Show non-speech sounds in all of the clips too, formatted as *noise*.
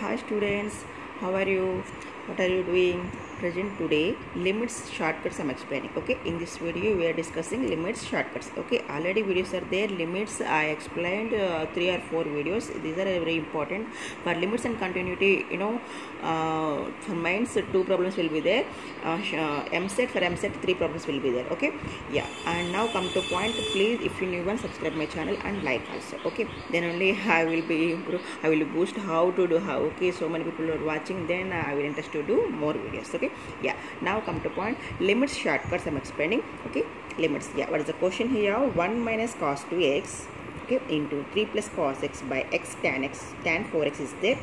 Hi students, how are you? What are you doing? Present today limits shortcuts I'm explaining. Okay, in this video we are discussing limits shortcuts. Okay, already videos are there. Limits I explained uh, three or four videos. These are very important for limits and continuity. You know, uh, for mains two problems will be there. Uh, uh, EAMCET for EAMCET three problems will be there. Okay, yeah. And now come to point. Please, if you new one, subscribe my channel and like also. Okay, then only *laughs* I will be. I will boost how to do how. Okay, so many people are watching. Then I will interest to do more videos. Okay, yeah. Now come to point. Limits shortcuts I'm explaining. Okay, limits. Yeah. What is the question here? One minus cos two x. Okay, into three plus cos x by x tan x tan four x is there.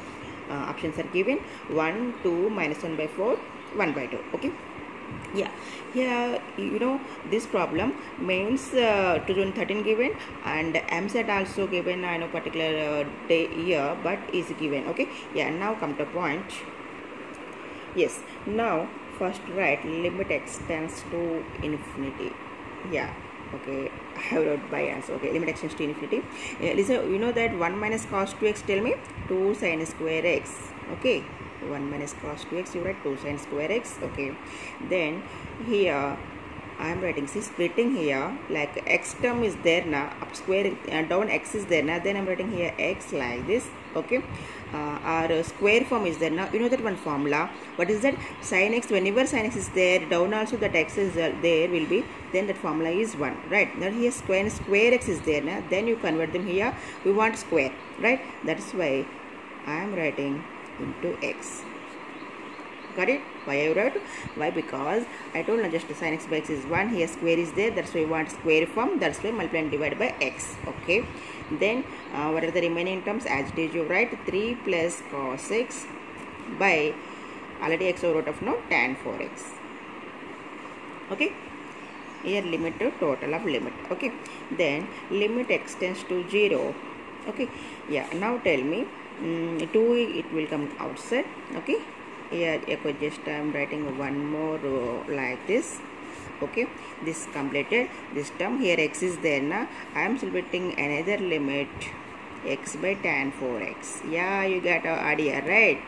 Uh, options are given 1 2 minus 1 by 4 1 by 2 okay yeah here you know this problem means uh, 2013 given and EAMCET also given i know particular uh, day year but is given okay yeah now come to point yes. Now first write limit extends to infinity. Yeah. Okay. I wrote by answer. Okay. Limit extends to infinity. Listen you know that 1 minus cos 2x tell me 2 sin square x. Okay. 1 minus cos 2x you write 2 sin square x. Okay. Then here I am writing. See splitting here like x term is there now up square uh, down x is there now then I am writing here x like this okay? Uh, our uh, square form is there now. You know that one formula? What is that? Sin x whenever sin x is there down also that x is uh, there will be then that formula is 1 right? Now here square square x is there now then you convert them here. We want square right? That's why I am writing into x it? Why I wrote? Why? Because I told you just sin x by x is 1 here square is there that's why we want square form that's why multiply and divide by x okay? Then uh, what are the remaining terms? As did you write 3 plus cos x by already x over root of no tan 4x okay? Here limit to total of limit okay? Then limit extends to 0 okay? Yeah now tell me mm, 2 it will come outside okay here echo just I am writing one more row like this. Okay this completed. This term here x is there now I am splitting another limit x by tan 4x yeah you got our idea right?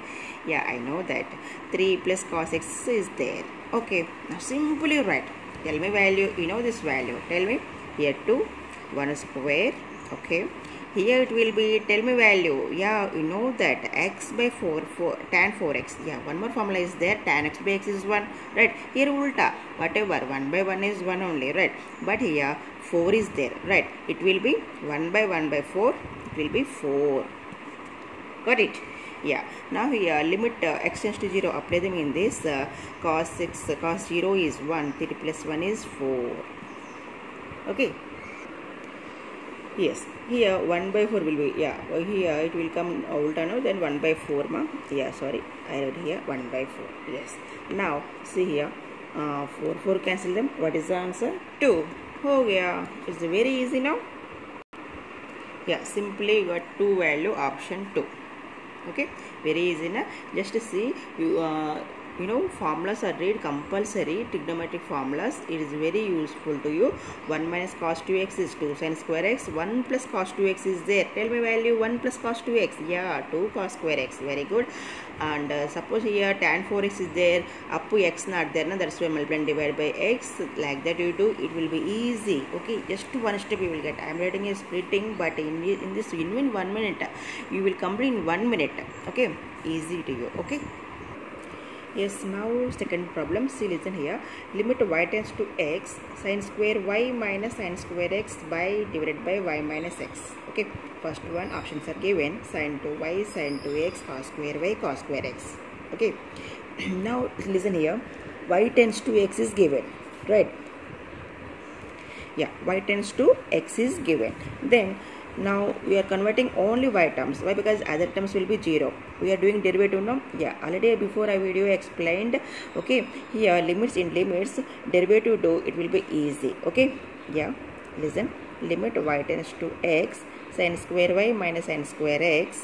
Yeah I know that. 3 plus cos x is there. Okay now simply write. Tell me value. You know this value. Tell me. Here 2 1 square. Okay here it will be tell me value. Yeah you know that x by 4 4 tan 4x yeah one more formula is there. Tan x by x is 1 right? Here ulta whatever 1 by 1 is 1 only right? But here 4 is there right? It will be 1 by 1 by 4 it will be 4 got it? Yeah. Now here limit uh, extends to 0 apply them in this uh, cos 6 uh, cos 0 is 1 3 plus 1 is 4 okay? Yes here 1 by 4 will be yeah here it will come ulta no then 1 by 4 ma. Yeah sorry i wrote here 1 by 4 yes. Now see here uh, 4 4 cancel them. What is the answer? 2 oh yeah it's very easy now. Yeah simply got two value option 2 okay very easy na? Just to see you uh, you know formulas are read compulsory. Trigonometric formulas it is very useful to you. 1 minus cos 2x is 2 sin square x. 1 plus cos 2x is there. Tell me value 1 plus cos 2x yeah 2 cos square x. Very good. And uh, suppose here tan 4x is there. Up to x not there na? That's why multiply and divide by x. Like that you do it will be easy. Okay just one step you will get. I am writing a splitting but in, in this in one minute you will complete in one minute. Okay easy to you. Okay yes now second problem see listen here. Limit y tends to x sine square y minus sine square x by divided by y minus x. Okay first one options are given. Sine 2y sine 2x cos square y cos square x. Okay. *clears throat* Now listen here. Y tends to x is given right? Yeah y tends to x is given. Then now we are converting only y terms. Why? Because other terms will be zero. We are doing derivative now yeah. Already before i video explained okay here limits in limits derivative do it will be easy. Okay? Yeah. Listen. Limit y tends to x sin square y minus sin square x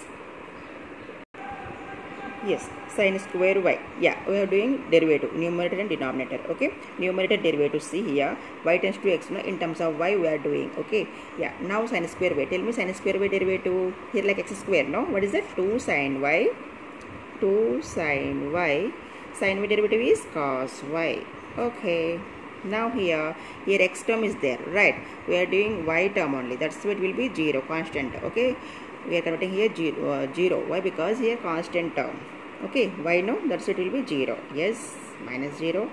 yes sin square y yeah we are doing derivative numerator and denominator okay numerator derivative see here y tends to x no in terms of y we are doing okay yeah now sin square y tell me sin square y derivative here like x square no what is that 2 sin y 2 sine y. Sine y derivative is cos y. Okay. Now here, here x term is there, right? We are doing y term only. That's why it will be 0, constant. Okay. We are converting here 0. Uh, 0. Why? Because here constant term. Okay. Why no? That's it will be 0. Yes. Minus 0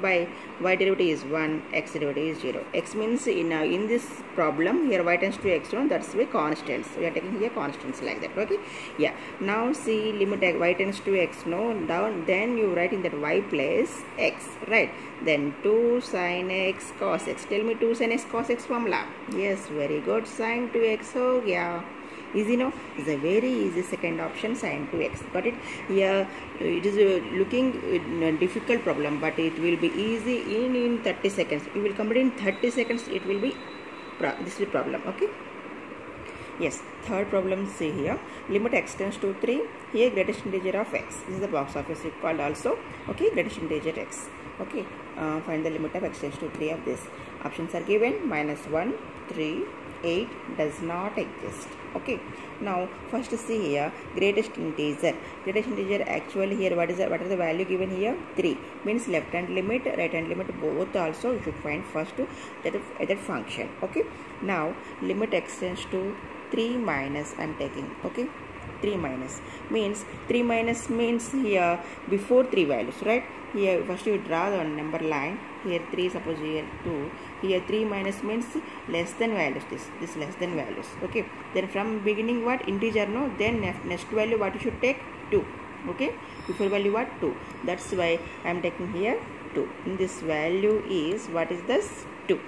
by y derivative is 1 x derivative is 0 x means in uh, in this problem here y tends to x 1 that's why constants we are taking here constants like that okay yeah now see limit y tends to x no down then you write in that y place x right then 2 sine x cos x tell me 2 sine x cos x formula yes very good sine 2x oh yeah easy no? Is a very easy second option sine 2x got it? Here it is uh, looking uh, difficult problem but it will be easy in in 30 seconds. You will complete in 30 seconds it will be this is problem okay? Yes third problem see here. Limit x tends to 3 here greatest integer of x. This is the box office called also okay? Greatest integer x okay? Uh, find the limit of x tends to 3 of this. Options are given minus 1 3 8 does not exist. Okay. Now first see here greatest integer. Greatest integer actually here what is the, what is the value given here? 3 means left hand limit right hand limit both also you should find first to that, that function. Okay. Now limit extends to 3 minus i'm taking. Okay 3 minus. Means 3 minus means here before 3 values right? Here first you draw the number line. Here 3 suppose here 2 here 3 minus means less than values this this less than values okay? Then from beginning what? Integer no? Then next value what you should take? 2 okay? Before value what? 2 that's why i am taking here 2 in this value is what is this? 2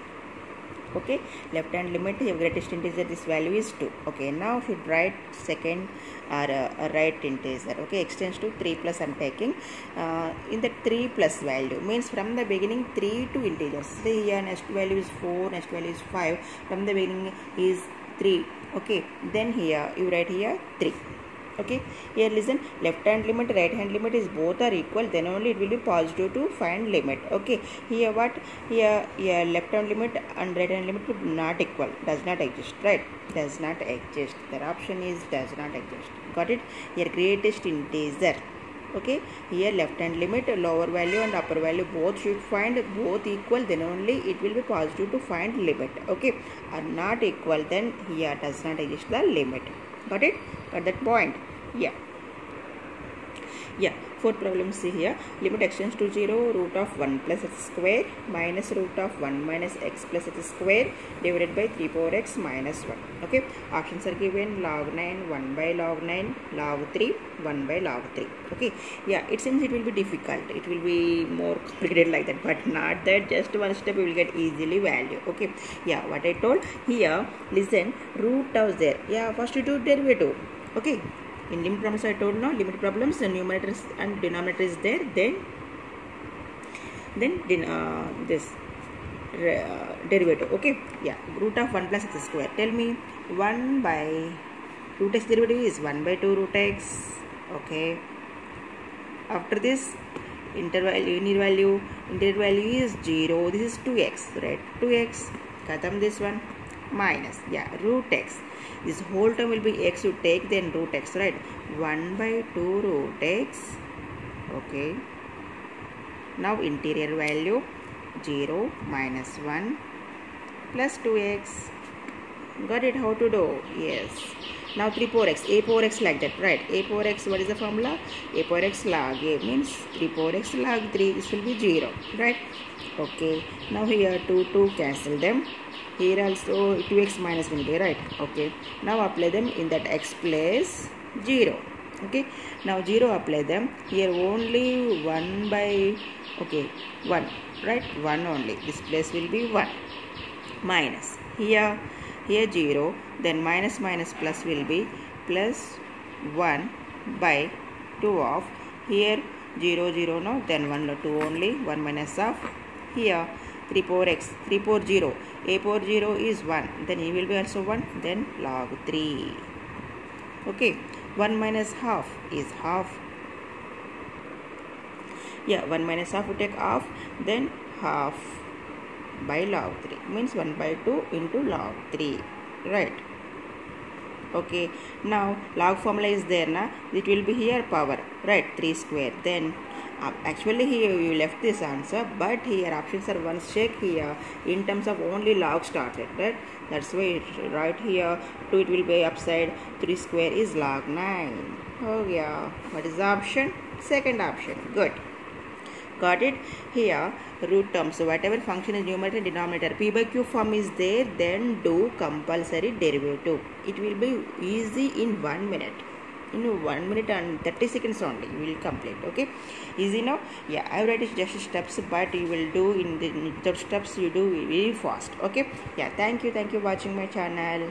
okay? Left hand limit your greatest integer this value is 2 okay? Now should write second or uh, right integer okay? Extends to 3 plus i'm taking uh, in the 3 plus value. Means from the beginning 3 to integers. Say here next value is 4 next value is 5 from the beginning is 3 okay? Then here you write here 3 okay? Here listen. Left hand limit right hand limit is both are equal. Then only it will be positive to find limit. Okay? Here what? Here here left hand limit and right hand limit not equal. Does not exist right? Does not exist. Their option is does not exist. Got it? Here greatest integer. Okay? Here left hand limit lower value and upper value both should find both equal. Then only it will be positive to find limit. Okay? Are not equal. Then here does not exist the limit got it? At that point. Yeah yeah fourth problem see here limit extends to 0 root of 1 plus x square minus root of 1 minus x plus x square divided by 3 power x minus 1 okay options are given log 9 1 by log 9 log 3 1 by log 3 okay yeah it seems it will be difficult it will be more complicated like that but not that just one step you will get easily value okay yeah what i told here listen root of there yeah first you do derivative okay in limit problems I told no? Limit problems the numerator and denominator is there then then uh, this uh, derivative okay? Yeah root of 1 plus x square. Tell me 1 by root x derivative is 1 by 2 root x okay? After this interval unit value integral value is 0 this is 2x right? 2x katam this one minus yeah root x. This whole term will be x you take then root x right? 1 by 2 root x okay. Now interior value 0 minus 1 plus 2x got it? How to do? Yes. Now 3 power x a power x like that right? A power x what is the formula? A power x log a means 3 power x log 3 this will be 0 right? Okay. Now here 2 2 cancel them here also 2x minus will be right okay. Now apply them in that x place 0 okay. Now 0 apply them here only 1 by okay 1 right 1 only. This place will be 1 minus. Here here 0 then minus minus plus will be plus 1 by 2 of here 0 0 no then 1 2 only 1 minus of here 3 power x 3 power 0 a power 0 is 1 then e will be also 1 then log 3 okay. 1 minus half is half. Yeah 1 minus half we take half. Then half by log 3 means 1 by 2 into log 3 right okay now log formula is there na? It will be here power right? 3 square. Then uh, actually here you left this answer but here options are once check here in terms of only log started right? That's why it, right here 2 it will be upside 3 square is log 9 oh yeah. What is the option? Second option. Good got it? Here root terms. So whatever function is numerator and denominator p by q form is there then do compulsory derivative. It will be easy in one minute. In one minute and 30 seconds only you will complete okay? Easy now? Yeah i write just steps but you will do in the third steps you do very fast okay? Yeah thank you thank you for watching my channel